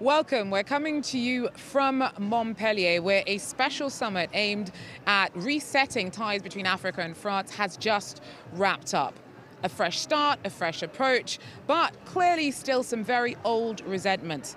Welcome. We're coming to you from Montpellier, where a special summit aimed at resetting ties between Africa and France has just wrapped up. A fresh start, a fresh approach, but clearly still some very old resentments.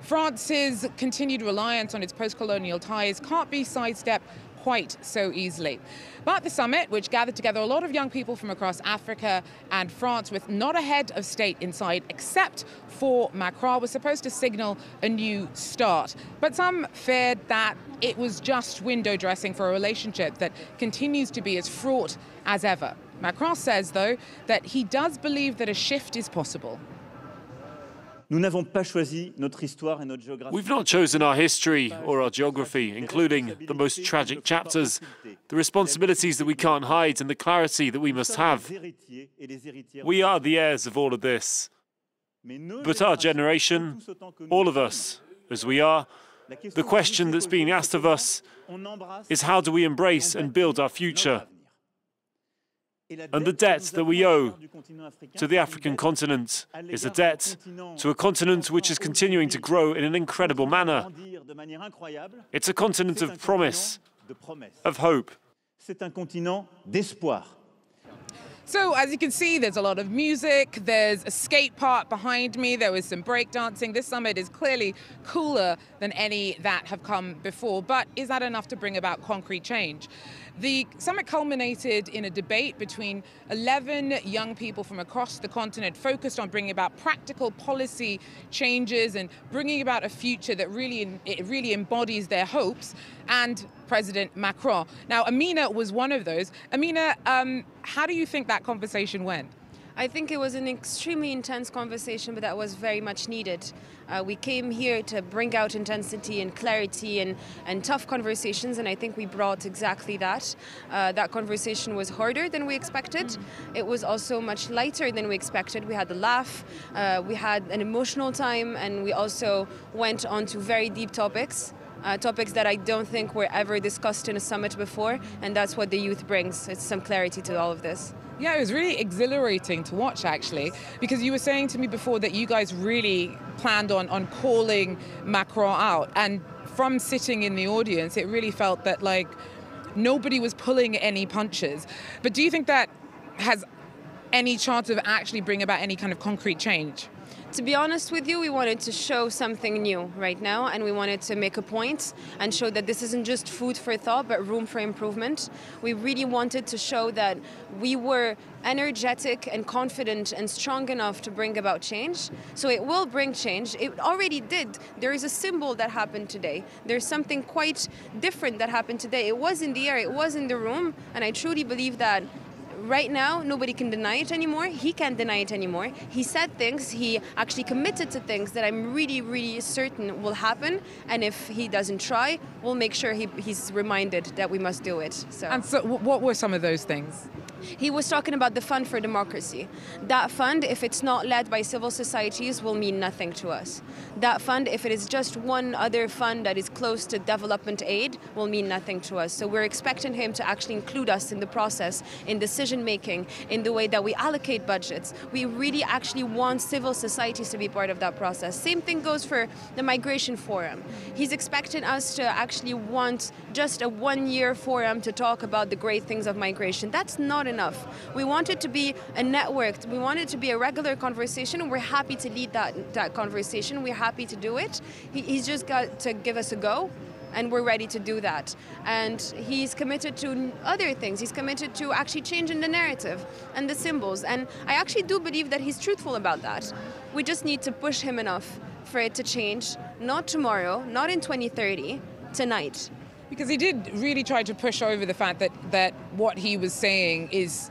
France's continued reliance on its post colonial ties can't be sidestepped quite so easily. But the summit, which gathered together a lot of young people from across Africa and France with not a head of state inside except for Macron, was supposed to signal a new start. But some feared that it was just window dressing for a relationship that continues to be as fraught as ever. Macron says, though, that he does believe that a shift is possible. We've not chosen our history or our geography, including the most tragic chapters, the responsibilities that we can't hide, and the clarity that we must have. We are the heirs of all of this. But our generation, all of us, as we are, the question that's being asked of us is how do we embrace and build our future? And the debt that we owe to the African continent is a debt to a continent which is continuing to grow in an incredible manner. It's a continent of promise, of hope. C'est un continent d'espoir. So, as you can see, there's a lot of music, there's a skate park behind me, there was some breakdancing. This summit is clearly cooler than any that have come before, but is that enough to bring about concrete change? The summit culminated in a debate between 11 young people from across the continent focused on bringing about practical policy changes and bringing about a future that really, really embodies their hopes and President Macron. Now, Amina was one of those. Amina, um, how do you think that conversation went? I think it was an extremely intense conversation, but that was very much needed. Uh, we came here to bring out intensity and clarity and, and tough conversations, and I think we brought exactly that. Uh, that conversation was harder than we expected. It was also much lighter than we expected. We had a laugh, uh, we had an emotional time, and we also went on to very deep topics. Uh, topics that I don't think were ever discussed in a summit before, and that's what the youth brings. It's some clarity to all of this. Yeah, it was really exhilarating to watch actually, because you were saying to me before that you guys really planned on, on calling Macron out. And from sitting in the audience, it really felt that like nobody was pulling any punches. But do you think that has any chance of actually bring about any kind of concrete change? To be honest with you, we wanted to show something new right now, and we wanted to make a point and show that this isn't just food for thought, but room for improvement. We really wanted to show that we were energetic and confident and strong enough to bring about change. So it will bring change. It already did. There is a symbol that happened today. There's something quite different that happened today. It was in the air, it was in the room, and I truly believe that right now nobody can deny it anymore. He can't deny it anymore. He said things, he actually committed to things that I'm really, really certain will happen. And if he doesn't try, we'll make sure he, he's reminded that we must do it. So. And so, what were some of those things? He was talking about the Fund for Democracy. That fund, if it's not led by civil societies, will mean nothing to us. That fund, if it is just one other fund that is close to development aid, will mean nothing to us. So we're expecting him to actually include us in the process, in decision making, in the way that we allocate budgets. We really actually want civil societies to be part of that process. Same thing goes for the Migration Forum. He's expecting us to actually want just a one year forum to talk about the great things of migration. That's not enough. We want it to be a network. We want it to be a regular conversation. We're happy to lead that, that conversation. We're happy to do it. He, he's just got to give us a go and we're ready to do that. And he's committed to other things. He's committed to actually changing the narrative and the symbols. And I actually do believe that he's truthful about that. We just need to push him enough for it to change, not tomorrow, not in 2030, tonight. Because he did really try to push over the fact that, that what he was saying is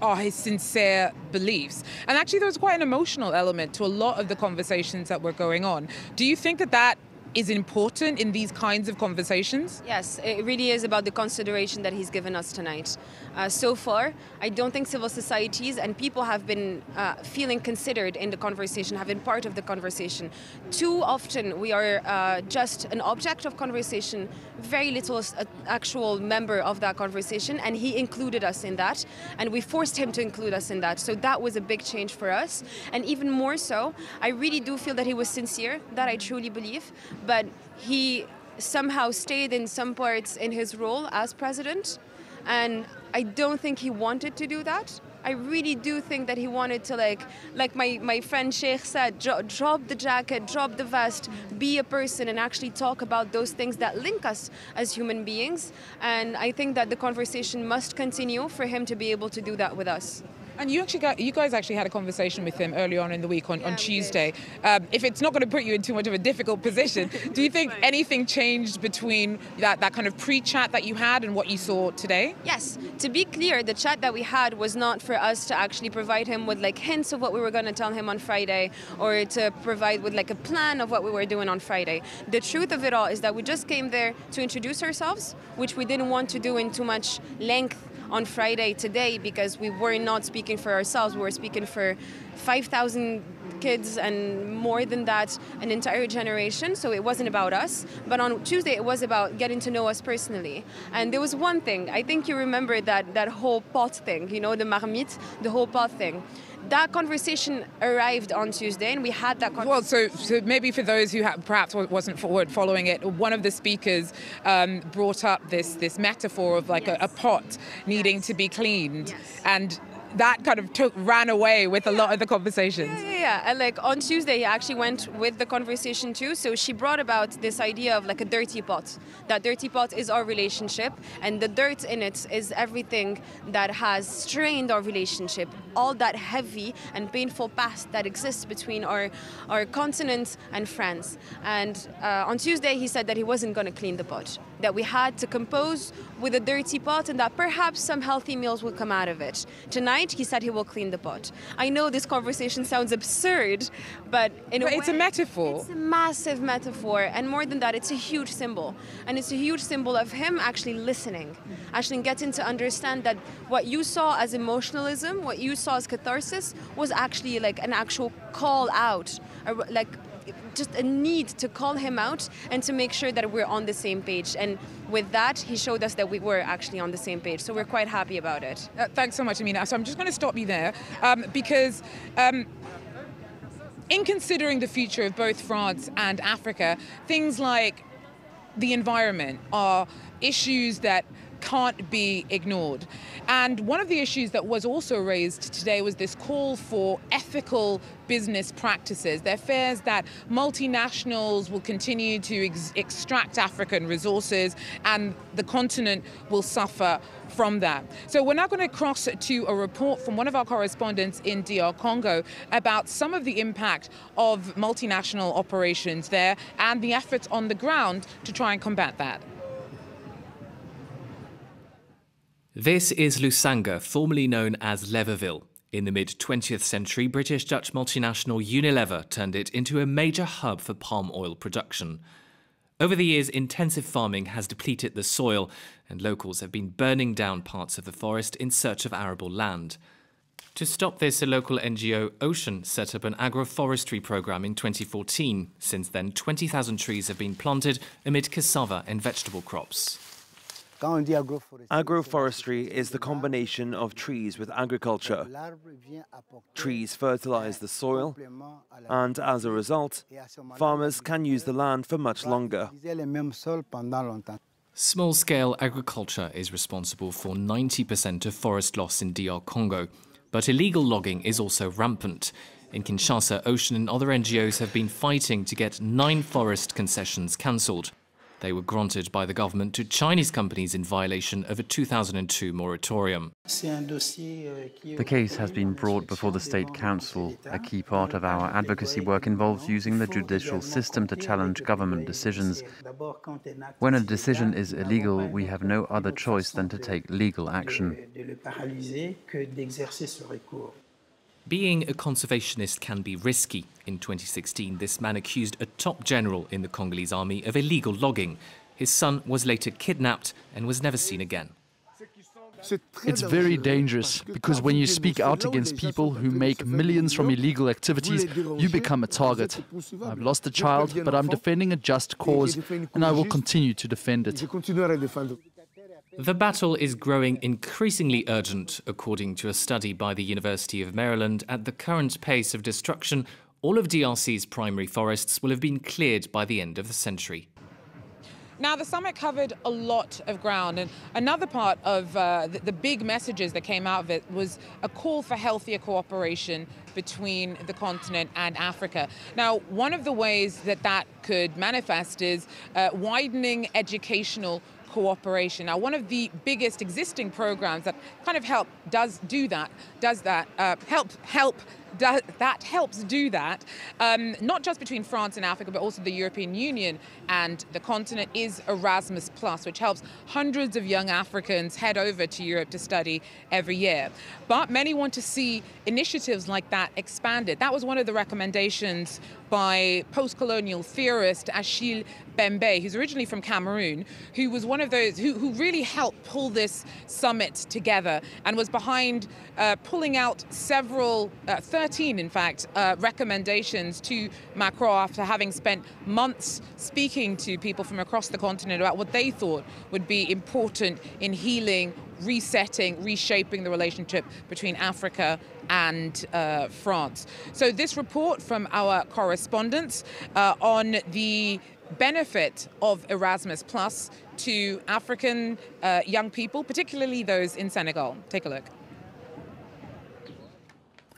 are his sincere beliefs. And actually, there was quite an emotional element to a lot of the conversations that were going on. Do you think that that is important in these kinds of conversations? Yes, it really is about the consideration that he's given us tonight. Uh, so far, I don't think civil societies and people have been uh, feeling considered in the conversation, have been part of the conversation. Too often, we are uh, just an object of conversation, very little actual member of that conversation, and he included us in that, and we forced him to include us in that. So that was a big change for us, and even more so, I really do feel that he was sincere, that I truly believe, but he somehow stayed in some parts in his role as president, and I don't think he wanted to do that. I really do think that he wanted to like, like my, my friend Sheikh said, dro- drop the jacket, drop the vest, be a person and actually talk about those things that link us as human beings. And I think that the conversation must continue for him to be able to do that with us. And you actually got, you guys actually had a conversation with him earlier on in the week on, Yeah, on. Tuesday. Um, if it's not going to put you in too much of a difficult position, do you think anything changed between that, that kind of pre-chat that you had and what you saw today? Yes, to be clear, the chat that we had was not for us to actually provide him with like hints of what we were going to tell him on Friday or to provide with like a plan of what we were doing on Friday. The truth of it all is that we just came there to introduce ourselves, which we didn't want to do in too much length on Friday today because we were not speaking for ourselves, we were speaking for 5,000 kids and more than that, an entire generation. So it wasn't about us. But on Tuesday, it was about getting to know us personally. And there was one thing, I think you remember that, that whole pot thing, you know, the marmite, the whole pot thing. That conversation arrived on Tuesday, and we had that conversation. Well, so, so maybe for those who ha- perhaps wa- wasn't forward following it, one of the speakers um, brought up this this metaphor of like a, a pot needing to be cleaned, Yes. and that kind of took ran away with a lot of the conversations. Yeah, yeah, yeah. And like on Tuesday, he actually went with the conversation too. So she brought about this idea of like a dirty pot. That dirty pot is our relationship, and the dirt in it is everything that has strained our relationship. All that heavy and painful past that exists between our our continent and France. And uh, on Tuesday, he said that he wasn't going to clean the pot. That we had to compose with a dirty pot, and that perhaps some healthy meals will come out of it. Tonight, he said he will clean the pot. I know this conversation sounds absurd, but in But a it's a metaphor. It's a massive metaphor, and more than that, it's a huge symbol. And it's a huge symbol of him actually listening, actually getting to understand that what you saw as emotionalism, what you saw as catharsis, was actually like an actual call out, like just a need to call him out and to make sure that we're on the same page. And with that, he showed us that we were actually on the same page. So we're quite happy about it. Uh, thanks so much, Amina. So I'm just going to stop you there um, because. Um, in considering the future of both France and Africa, things like the environment are issues that can't be ignored. And one of the issues that was also raised today was this call for ethical business practices. There are fears that multinationals will continue to ex- extract African resources and the continent will suffer from that. So we're now going to cross to a report from one of our correspondents in DR Congo about some of the impact of multinational operations there and the efforts on the ground to try and combat that. This is Lusanga, formerly known as Leverville. In the mid 20th century, British Dutch multinational Unilever turned it into a major hub for palm oil production. Over the years, intensive farming has depleted the soil, and locals have been burning down parts of the forest in search of arable land. To stop this, a local NGO, Ocean, set up an agroforestry program in 2014. Since then, 20,000 trees have been planted amid cassava and vegetable crops. Agroforestry is the combination of trees with agriculture. Trees fertilize the soil, and as a result, farmers can use the land for much longer. Small scale agriculture is responsible for 90% of forest loss in DR Congo, but illegal logging is also rampant. In Kinshasa, Ocean and other NGOs have been fighting to get nine forest concessions cancelled. They were granted by the government to Chinese companies in violation of a 2002 moratorium. The case has been brought before the State Council. A key part of our advocacy work involves using the judicial system to challenge government decisions. When a decision is illegal, we have no other choice than to take legal action. Being a conservationist can be risky. In 2016, this man accused a top general in the Congolese army of illegal logging. His son was later kidnapped and was never seen again. It's very dangerous because when you speak out against people who make millions from illegal activities, you become a target. I've lost a child, but I'm defending a just cause and I will continue to defend it. The battle is growing increasingly urgent, according to a study by the University of Maryland. At the current pace of destruction, all of DRC's primary forests will have been cleared by the end of the century. Now, the summit covered a lot of ground, and another part of uh, the, the, big messages that came out of it was a call for healthier cooperation between the continent and Africa. Now, one of the ways that that could manifest is uh, widening educational cooperation. Now, one of the biggest existing programs that kind of help does do that, does that uh, help help that helps do that, um, not just between France and Africa, but also the European Union and the continent, is Erasmus Plus, which helps hundreds of young Africans head over to Europe to study every year. But many want to see initiatives like that expanded. That was one of the recommendations by post-colonial theorist Achille Mbembe, who's originally from Cameroon, who was one of those who, who really helped pull this summit together and was behind uh, pulling out several, uh, 13 in fact, uh, recommendations to Macron after having spent months speaking to people from across the continent about what they thought would be important in healing resetting, reshaping the relationship between Africa and uh, France. So this report from our correspondents uh, on the benefit of Erasmus Plus to African uh, young people, particularly those in Senegal. Take a look.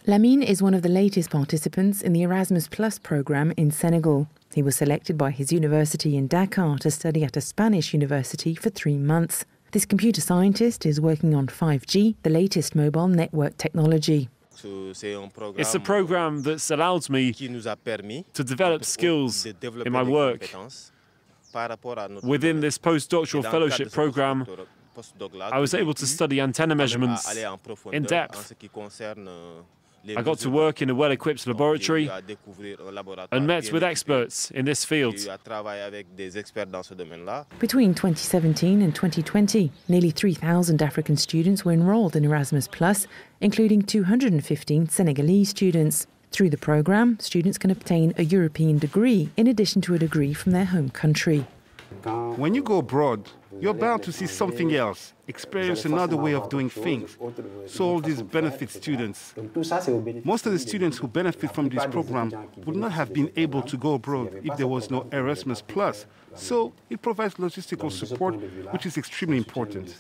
Lamine is one of the latest participants in the Erasmus Plus program in Senegal. He was selected by his university in Dakar to study at a Spanish university for three months. This computer scientist is working on 5G, the latest mobile network technology. It's a program that's allowed me to develop skills in my work. Within this postdoctoral fellowship program, I was able to study antenna measurements in depth I got to work in a well-equipped laboratory and met with experts in this field. Between 2017 and 2020, nearly 3,000 African students were enrolled in Erasmus+, including 215 Senegalese students. Through the program, students can obtain a European degree in addition to a degree from their home country. When you go abroad, you're bound to see something else, experience another way of doing things. So all these benefit students. Most of the students who benefit from this program would not have been able to go abroad if there was no Erasmus Plus. So it provides logistical support, which is extremely important.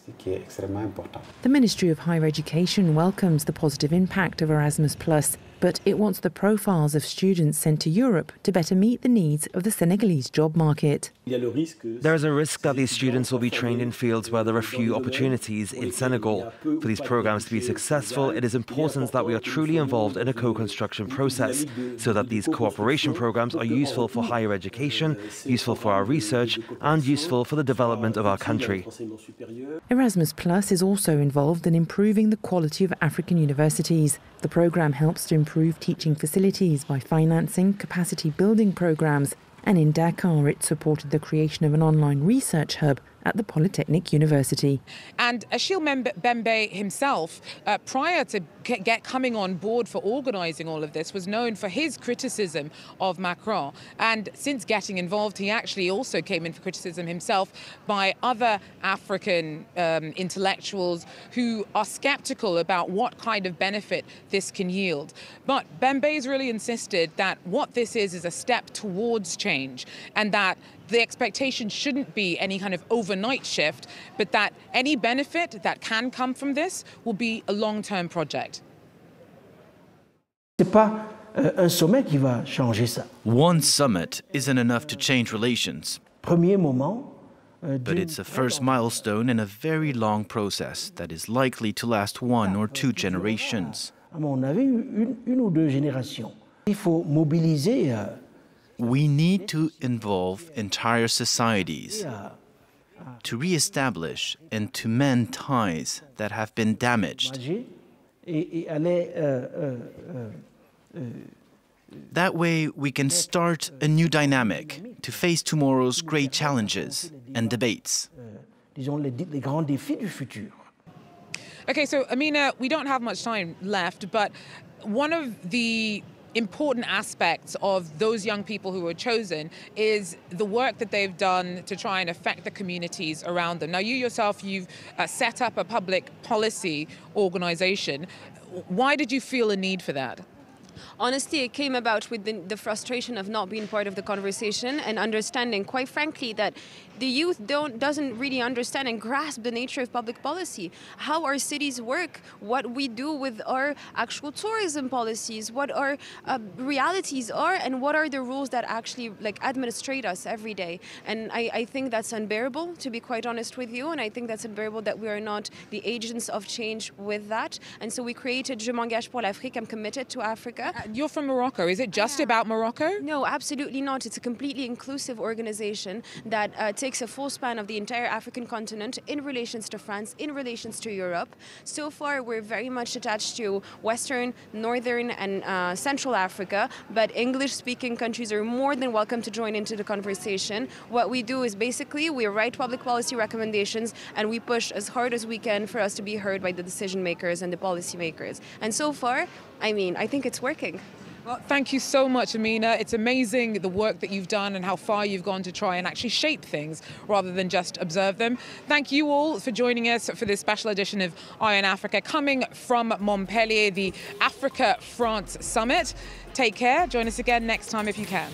The Ministry of Higher Education welcomes the positive impact of Erasmus Plus but it wants the profiles of students sent to Europe to better meet the needs of the Senegalese job market. There is a risk that these students will be trained in fields where there are few opportunities in Senegal. For these programs to be successful, it is important that we are truly involved in a co-construction process so that these cooperation programs are useful for higher education, useful for our research, and useful for the development of our country. Erasmus Plus is also involved in improving the quality of African universities. The program helps to improve teaching facilities by financing capacity building programs, and in Dakar it supported the creation of an online research hub at the Polytechnic University. And Achille Mbembe himself, uh, prior to get coming on board for organising all of this, was known for his criticism of Macron. And since getting involved, he actually also came in for criticism himself by other African um, intellectuals who are sceptical about what kind of benefit this can yield. But Mbembe's really insisted that what this is is a step towards change and that the expectation shouldn't be any kind of overnight shift, but that any benefit that can come from this will be a long-term project. Euh, One summit isn't enough to change relations. Euh, but it's a first milestone in a very long process that is likely to last one or two generations. We need to involve entire societies to re-establish and to mend ties that have been damaged That way, we can start a new dynamic to face tomorrow's great challenges and debates. Okay, so Amina, we don't have much time left, but one of the important aspects of those young people who were chosen is the work that they've done to try and affect the communities around them. Now, you yourself, you've uh, set up a public policy organization. Why did you feel a need for that? honestly, it came about with the, the, frustration of not being part of the conversation and understanding, quite frankly, that the youth don't doesn't really understand and grasp the nature of public policy, how our cities work, what we do with our actual tourism policies, what our uh, realities are, and what are the rules that actually like administrate us every day. And I, I think that's unbearable, to be quite honest with you. And I think that's unbearable that we are not the agents of change with that. And so we created Je m'engage pour l'Afrique. I'm committed to Africa. Uh, you're from Morocco. Is it just about Morocco? No, absolutely not. It's a completely inclusive organization that uh, takes a full span of the entire African continent in relations to France, in relations to Europe. So far, we're very much attached to Western, Northern, and uh, Central Africa, but English-speaking countries are more than welcome to join into the conversation. What we do is basically we write public policy recommendations and we push as hard as we can for us to be heard by the decision makers and the policy makers. And so far, I mean, I think it's working. Well, thank you so much, Amina. It's amazing the work that you've done and how far you've gone to try and actually shape things rather than just observe them. Thank you all for joining us for this special edition of Eye on Africa, coming from Montpellier, the Africa France Summit. Take care. Join us again next time if you can.